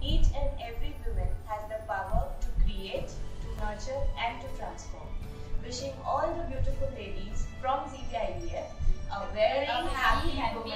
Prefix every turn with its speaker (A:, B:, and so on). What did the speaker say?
A: Each and every woman has the power to create, to nurture, and to transform. Wishing all the beautiful ladies from Zivia IVF a very happy,
B: happy